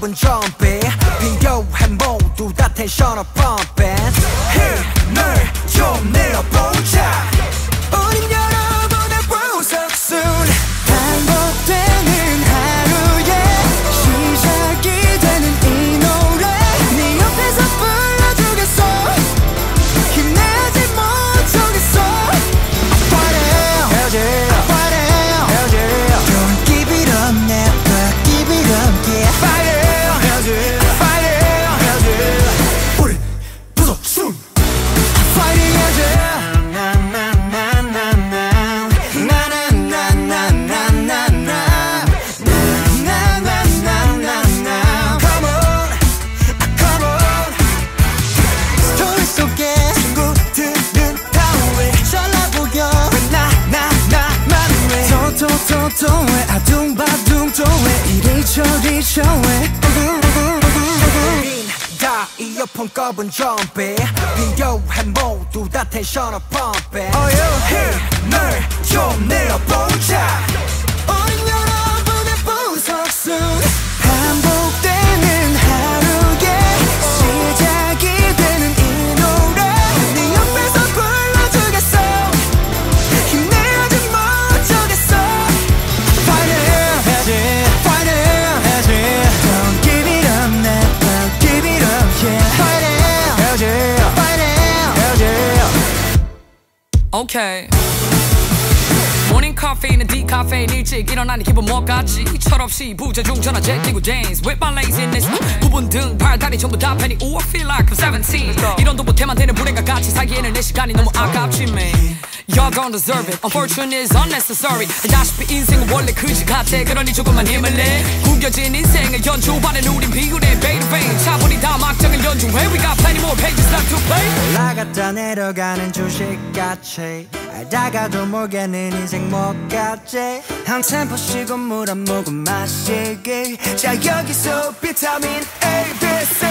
겁은 좀비 필요해 모두 다 텐션을 펌 도도도도 왜 아둥바둥 또왜 이리 저리 저왜 우린 다 이어폰 꼽은 좀비. 필요해 모두 다 텐션을 펌핑 힘을 좀 내어보자 오케이 모닝 카페인은 디카페인 일찍 일어나니 기분 뭐같지? 철없이 부재중 전화 제끼고 dance with my laziness. 부분 등 팔다리 전부 다 팬이. Ooh I feel like I'm 17 이런도 못해만 되는 불행과 같이 살기에는 내 시간이 너무 아깝지 man. Y'all don't deserve it. Unfortunate is unnecessary. 알다시피 인생은 원래 그지 같아. 그러니 조금만 힘을 내. 구겨진 인생을 연주하는 우린 비굴해 베이베이 차분히 다 막장을 연주해 We got plenty more pages 올라갔다 내려가는 주식같이 알다가도 모르겠는 인생 뭐같지. 한 템포 쉬고 물 한 모금 마시기. 자 여기서 비타민 A, B, C